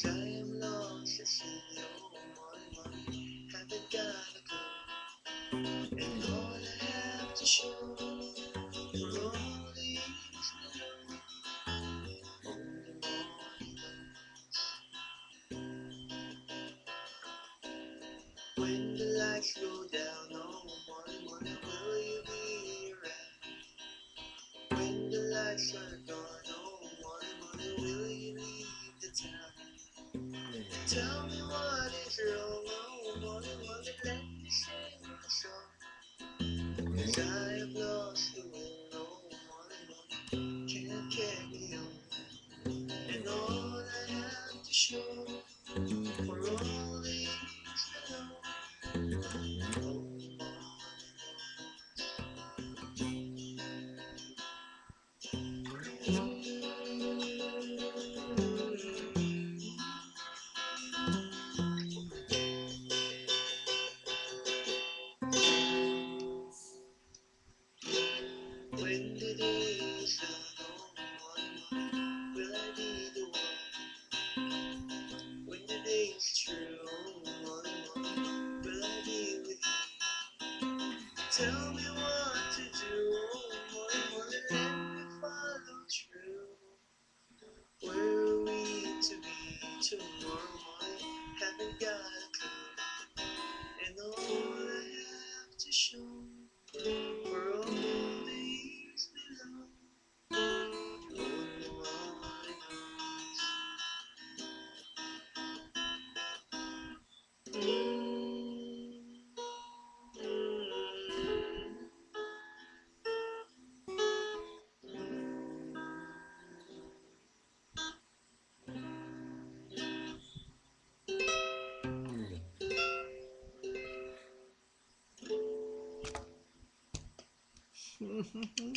Cause I am lost at sea, oh, what haven't got a clue. And all I have to show little only When the lights go down, oh Molly, Molly, will you be around? When the lights are Tell me what is wrong, oh Molly, Molly, let me sing a song. Cause I have lost the will, oh Molly, Molly, can't carry on. And all I have to show When the days are more, will I be the one? When the day's true, oh, will I be with you? Tell me Mm-hmm.